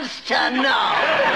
wants to know?